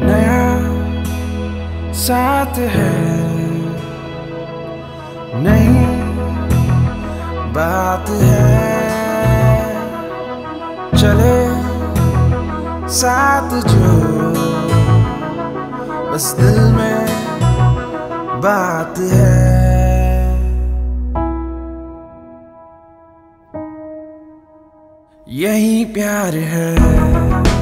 नया साथ है। नहीं बात है। चले साथ जो बस दिल में बात है। यही प्यार है।